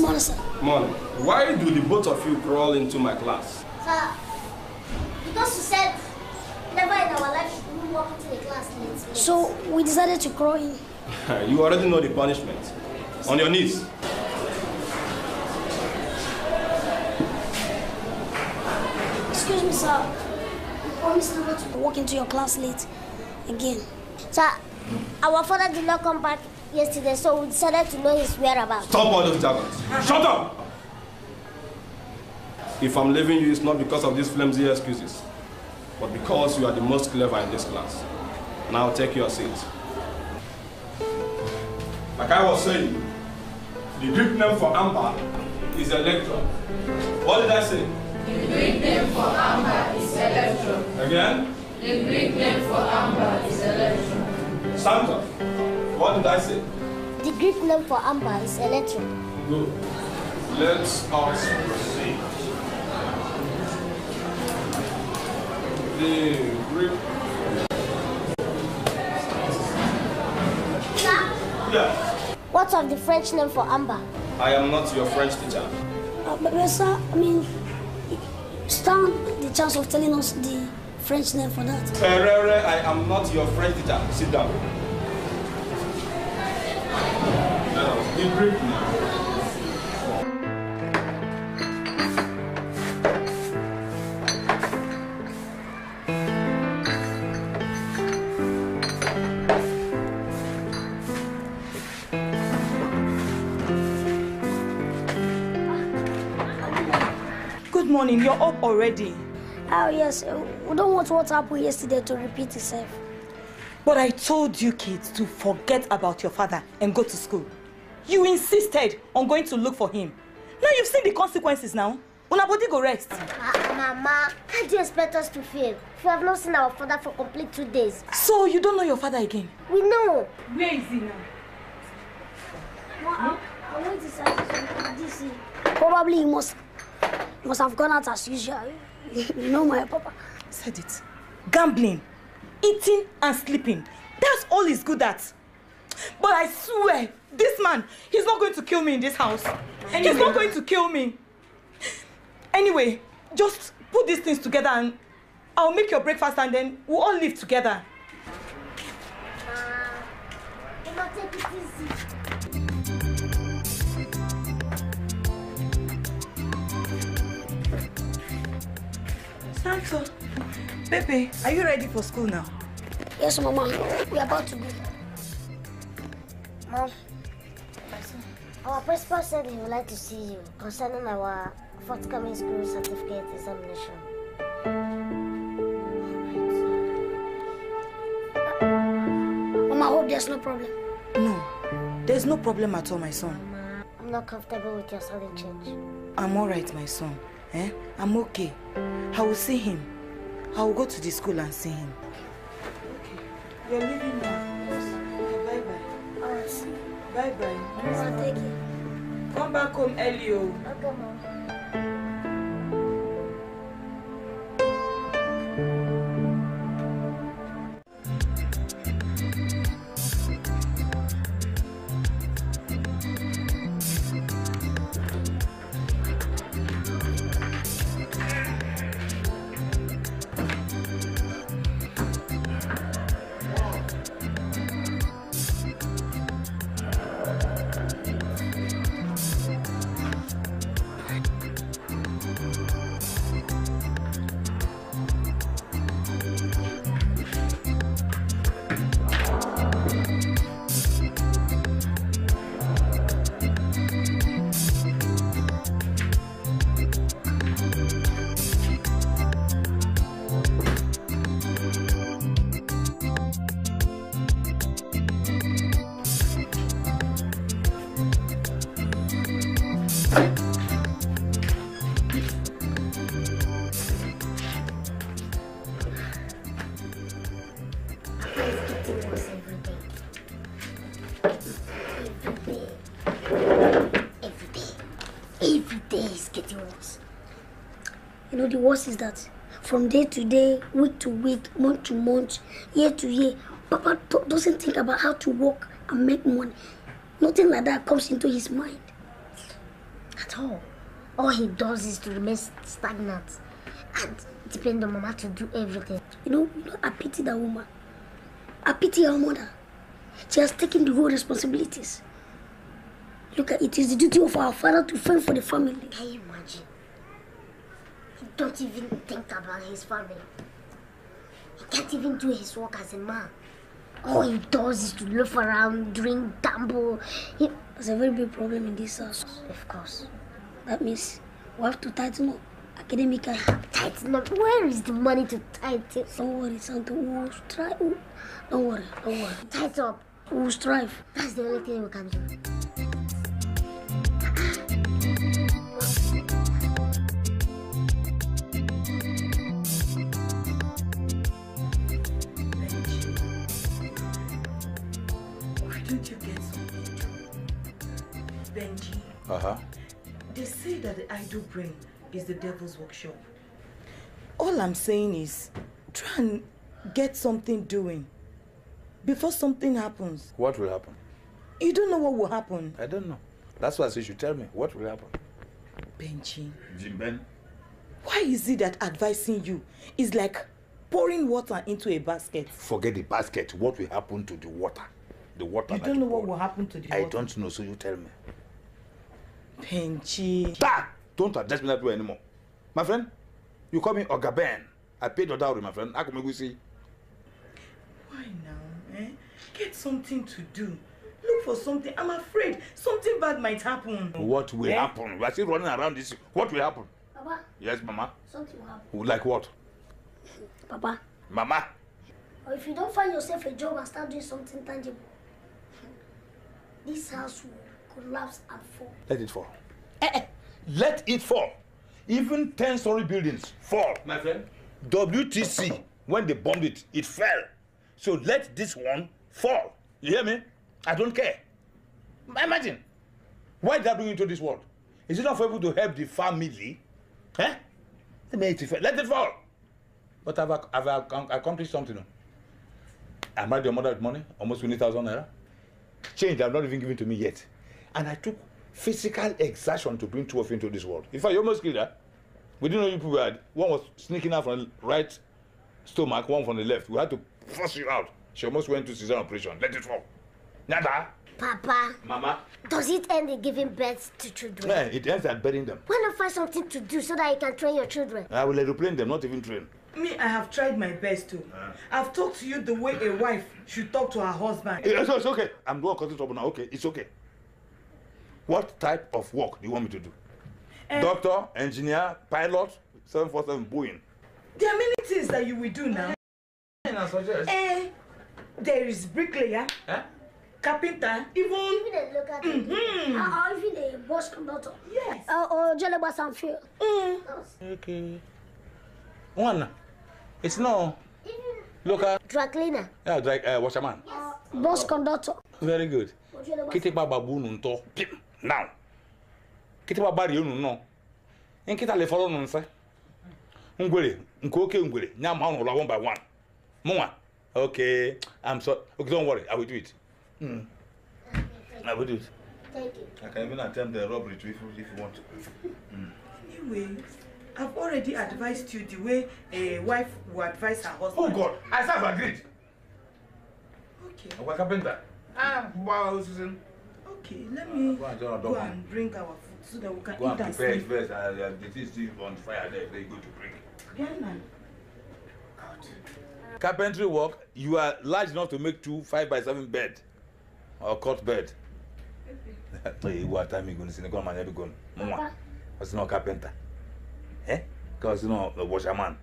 Good morning, sir. Morning. Why do the both of you crawl into my class? Sir, because you said never in our life we will walk into the class late. So we decided to crawl in. you already know the punishment. On your knees. Excuse me, sir. You promised never to walk into your class late again. Sir, our father did not come back yesterday, so we decided to know his whereabouts. Stop all those jargons. Shut up! If I'm leaving you, it's not because of these flimsy excuses, but because you are the most clever in this class. Now take your seat. Like I was saying, the Greek name for amber is electron. What did I say? The Greek name for amber is electron. Again? The Greek name for amber is electron. Santa. What did I say? The Greek name for amber is electron. Good. Let us proceed. The Greek. Sir, Yes. what's of the French name for amber? I am not your French teacher. Uh, but, but, sir, I mean, stand the chance of telling us the French name for that. Ferrere, I am not your French teacher. Sit down. Good morning, you're up already. Oh, yes. uh, We don't want what happened yesterday to repeat itself. But I told you kids to forget about your father and go to school. You insisted on going to look for him. Now you've seen the consequences now. Una body go rest. Ah, Mama, how do you expect us to feel? if We have not seen our father for complete two days. So you don't know your father again? We know. Where is he now? I DC. Probably he must, must have gone out as usual. you know my papa. Said it. Gambling, eating and sleeping. That's all he's good at. But I swear, this man, he's not going to kill me in this house. And he's not going to kill me. Anyway, just put these things together and I'll make your breakfast and then we'll all live together. Mama, take it easy. Santo, baby, are you ready for school now? Yes, Mama. We're about to go. Mom, our principal said he would like to see you concerning our forthcoming school certificate examination. Mama, I hope there's no problem. No, there's no problem at all, my son. I'm not comfortable with your sudden change. I'm all right, my son. Eh? I'm okay. I will see him. I will go to the school and see him. Okay. You're leaving now. Bye bye. Mama, take it. Come back home early. Oh. Okay, mom. Every day. Is getting worse. You know, the worst is that from day to day, week to week, month to month, year to year, Papa doesn't think about how to work and make money. Nothing like that comes into his mind. at all. All he does is to remain stagnant and depend on Mama to do everything. You know, you know, I pity that woman. I pity our mother. She has taken the whole responsibilities. Look at it is the duty of our father to fend for the family. Can you imagine? He don't even think about his family. He can't even do his work as a man. All he does is to loaf around, drink, gamble. He, There's a very big problem in this house. of course. That means we have to tighten up academically. Tighten up. Where is the money to tighten? Don't worry, Santa. We will strive. Don't worry, don't worry. Tighten up. We will strive. That's the only thing we can do. Why don't you get something? Benji, Uh huh. they say that the idle brain is the devil's workshop. All I'm saying is try and get something doing before something happens. What will happen? You don't know what will happen. I don't know. That's why I say you should tell me. What will happen? Benji, Jim Ben. why is it that advising you is like pouring water into a basket? Forget the basket. What will happen to the water? The water. You don't know what will happen to the I water. don't know, so you tell me. Benji. Ah! Don't address me that way anymore. My friend, you call me Oga Ben. I paid your dowry, my friend. How come we see? Why now, eh? Get something to do. Look for something. I'm afraid something bad might happen. What will Eh? happen? We are still running around this. What will happen? Papa, Yes, Mama. something will happen. Like what? Papa, Mama. or if you don't find yourself a job and start doing something tangible, this house will collapse and fall. Let it fall. Eh, eh. Let it fall. Even 10 story buildings fall. My friend. WTC, when they bombed it, it fell. So let this one fall. You hear me? I don't care. Imagine. Why did I bring you into this world? Is it not for able to help the family? Eh? Let it fall. Let it fall. But I've, ac- I've ac- accomplished something. I married your mother with money, almost 20,000 naira. Change they have not even given to me yet. And I took physical exertion to bring two of you into this world. In fact, you almost killed her. We didn't know you people had. One was sneaking out from the right stomach, one from the left. We had to force you out. She almost went to cesarean operation. Let it fall. Nada. Papa, Mama. does it end in giving birth to children? Yeah, it ends at burying them. Why not find something to do so that you can train your children? I will aeroplane them, not even train. Me, I have tried my best to. I've talked to you the way a wife should talk to her husband. It's, it's okay. I'm not causing trouble now. Okay, it's okay. What type of work do you want me to do? Eh, Doctor, engineer, pilot, 747 Boeing. There are many things that you will do now. Eh, there is bricklayer, carpenter, even. Even a local Mm. Or even a bus conductor. Yes. Uh, or Jalaba Sanfio. Okay. One. It's no local. dry cleaner. Yeah, like uh, washerman. Bus conductor. Very good. Babu unu ntọ. Pim. Now. Kitikpa bari unu nọ. Nkịta le fọrọ unu nse. Ngwere. Nke oke ngwere. Nya ma unu ụlọ one by one. Mụnwa. Okay. I'm sorry. Okay, don't worry. I will do it. Mm. I will do it. Thank you. I can even attempt the robbery too if, if you want. Anyway, I've already advised you the way a wife will advise her husband. Oh God, I have agreed. Okay. Our carpenter. Ah, wow, Susan okay, let me uh, go, and go and bring our food so that we can go eat and sleep. Go and prepare first. Uh, the thing still on fire there. They go to bring it. Yeah, man. Carpentry work, you are large enough to make two five by seven bed or cot bed. Toyi wa ta mi goni sinekon ma nyabi goni. Mwa. Osino carpenter. Eh? Because Ka osino washerman.